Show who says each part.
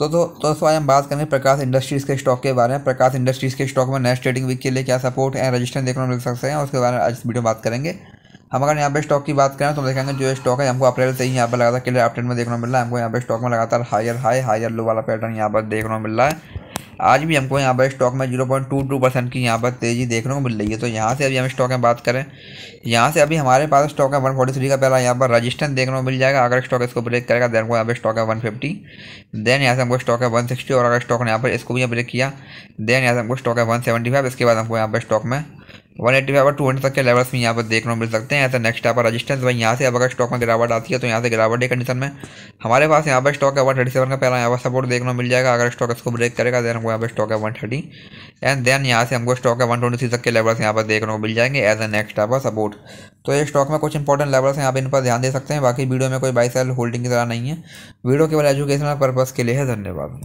Speaker 1: तो तो तो दोस्तों आज हम बात करेंगे प्रकाश इंडस्ट्रीज़ के स्टॉक के बारे में। प्रकाश इंडस्ट्रीज़ के स्टॉक में नेक्स्ट ट्रेडिंग वीक के लिए क्या सपोर्ट एंड रजिस्टर देखने को मिल सकते हैं, उसके बारे में आज इस वीडियो में बात करेंगे। हम अगर यहाँ पे स्टॉक की बात करें तो देखेंगे जो स्टॉक है, हमको अप्रैल से ही यहाँ पर लगातार क्लियर अपडेट में देखने को मिल रहा है। हमको यहाँ पर स्टॉक में लगातार हायर हाई हायर लो वाला पैटर्न यहाँ पर देखने को मिल रहा है। आज भी हमको यहाँ पर स्टॉक में zero point two two percent की यहाँ पर तेज़ी देखने को मिल रही है। तो यहाँ से अभी हम स्टॉक में बात करें, यहाँ से अभी हमारे पास स्टॉक है वन फोर्टी थ्री का। पहला यहाँ पर रजिस्टेंस देखने को मिल जाएगा। अगर स्टॉक इसको ब्रेक करेगा देन को यहाँ पर स्टॉक है वन फिफ्टी देन यहाँ से हमको स्टॉक है वन सिक्सटी और अगर स्टॉक ने यहाँ पर इसको भी ब्रेक किया देन यहाँ से हमको स्टॉक है वन सेवेंटी फाइव इसके बाद हमको यहाँ पर स्टॉक में वन एट्टी फाइव और टू हंड्रेड तक के लेवल्स में यहाँ पर देखने को मिल सकते हैं। ऐसा नेक्स्ट यहाँ पर रजिस्टेंस भाई यहाँ से अब अगर स्टॉक में गिरावट आती है तो यहाँ से गिरावट की कंडीशन में हमारे पास यहाँ पर स्टॉक है वन थर्टी सेवन का पहला यहाँ पर सपोर्ट देखने को मिल जाएगा। अगर स्टॉक इसको ब्रेक करेगा देन हमको यहाँ पर स्टॉक है वन थर्टी एंड देन यहाँ से हमको स्टॉक है वन ट्वेंटी थ्री तक के लेवल्स यहाँ पर देखने को मिल जाएँगे एज ए नेक्स्ट यहाँ पर सपोर्ट तो ये स्टॉक में कुछ इंपॉर्टेंट लेवल्स हैं पर इन पर ध्यान दे सकते हैं। बाकी वीडियो में कोई बाई सेल होल्डिंग की तरह नहीं है। वीडियो केवल एजुकेशनल पर्पज़ के लिए है। धन्यवाद।